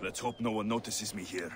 Let's hope no one notices me here.